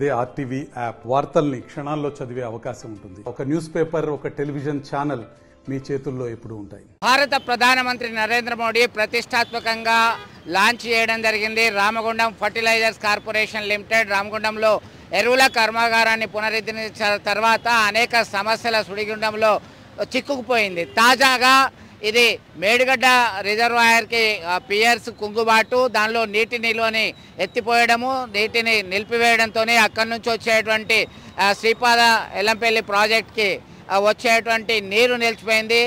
అదే RTV app వార్తల్ని క్షణాల్లో చదివే అవకాశం ఉంటుంది. ఒక న్యూస్ పేపర్ ఒక టెలివిజన్ ఛానల్ మీ చేతుల్లో ఎప్పుడు ఉంటాయి. భారత ప్రధానమంత్రి నరేంద్ర మోడీ ప్రతిష్టాత్మకంగా లాంచ్ చేయడం జరిగింది. రామగుండం ఫర్టిలైజర్స్ కార్పొరేషన్ లిమిటెడ్ రామగుండంలో ఎరువుల కర్మాగారాన్ని పునరుద్ధరించిన తర్వాత అనేక సమస్యల సుడిగుండంలో చిక్కుకుపోయింది. తాజాగా ఇది మేడిగడ్డ రిజర్వాయర్కి పియర్స్ కుంగుబాటు దానిలో నీటి నిల్వని ఎత్తిపోయడము నీటిని నిలిపివేయడంతోనే అక్కడి నుంచి వచ్చేటువంటి శ్రీపాద ఎల్లంపల్లి ప్రాజెక్ట్కి వచ్చేటువంటి నీరు నిలిచిపోయింది.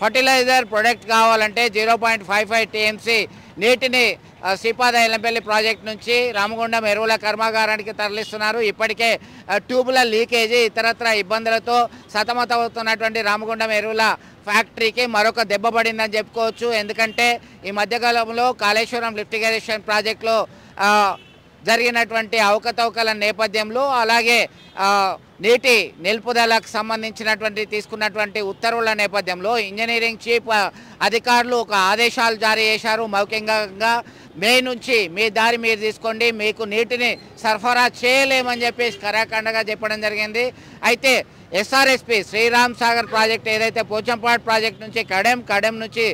ఫర్టిలైజర్ ప్రొడక్ట్ కావాలంటే zero point five five TMC నీటిని శ్రీపాద ఎల్లంపల్లి ప్రాజెక్ట్ నుంచి రామగుండం ఎరువుల కర్మాగారానికి తరలిస్తున్నారు. ఇప్పటికే ట్యూబుల లీకేజీ ఇతరత్ర ఇబ్బందులతో సతమతమవుతున్నటువంటి రామగుండం ఎరువుల ఫ్యాక్టరీకి మరొక దెబ్బ పడిందని చెప్పుకోవచ్చు. ఎందుకంటే ఈ మధ్యకాలంలో కాళేశ్వరం లిఫ్టిగేషన్ ప్రాజెక్టులో జరిగినటువంటి అవకతవకల నేపథ్యంలో అలాగే నీటి నిలుపుదలకు సంబంధించినటువంటి తీసుకున్నటువంటి ఉత్తర్వుల నేపథ్యంలో ఇంజనీరింగ్ చీఫ్ అధికారులు ఒక ఆదేశాలు జారీ చేశారు. మౌఖికంగా మే నుంచి మీ దారి మీరు తీసుకోండి మీకు నీటిని సరఫరా చేయలేమని చెప్పేసి కరాఖండగా చెప్పడం జరిగింది. అయితే ఎస్ఆర్ఎస్పి శ్రీరామ్ సాగర్ ప్రాజెక్ట్ ఏదైతే పోచంపాడు ప్రాజెక్ట్ నుంచి కడెం కడెం నుంచి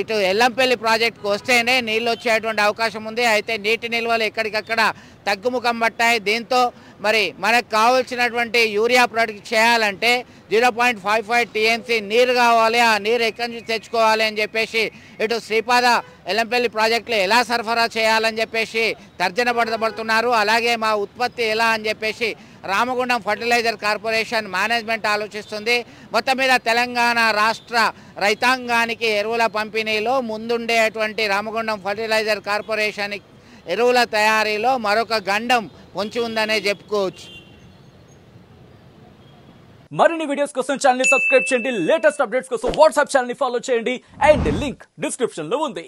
ఇటు ఎల్లంపల్లి ప్రాజెక్టుకు వస్తేనే నీళ్ళు వచ్చేటువంటి అవకాశం ఉంది. అయితే నీటి నిల్వలు ఎక్కడికక్కడ తగ్గుముఖం పట్టాయి. దీంతో మరి మనకు కావాల్సినటువంటి యూరియా ప్రొడక్ట్ చేయాలంటే zero point five five TMC నీరు కావాలి ఆ నీరు ఎక్కడి నుంచి తెచ్చుకోవాలి అని చెప్పేసి ఇటు శ్రీపాద ఎల్లంపల్లి ప్రాజెక్టులు ఎలా సరఫరా చేయాలని చెప్పేసి తర్జన పడబడుతున్నారు అలాగే మా ఉత్పత్తి ఎలా అని చెప్పేసి రామగుండం ఫర్టిలైజర్ కార్పొరేషన్ మేనేజ్మెంట్ ఆలోచిస్తుంది. మొత్తం మీద తెలంగాణ రాష్ట్ర రైతాంగానికి ఎరువుల పంపిణీలో ముందుండేటువంటి రామగుండం ఫర్టిలైజర్ కార్పొరేషన్ ఎరువుల తయారీలో మరొక గండం వంచి ఉందనే చెప్పుకోవచ్చు. మరిన్ని వీడియోస్ కోసం ఛానల్ సబ్స్క్రైబ్ చేయండి. లేటెస్ట్ అప్డేట్స్ కోసం వాట్సాప్ ఛానల్ ఫాలో చేయండి. అండ్ లింక్ డిస్క్రిప్షన్లో ఉంది.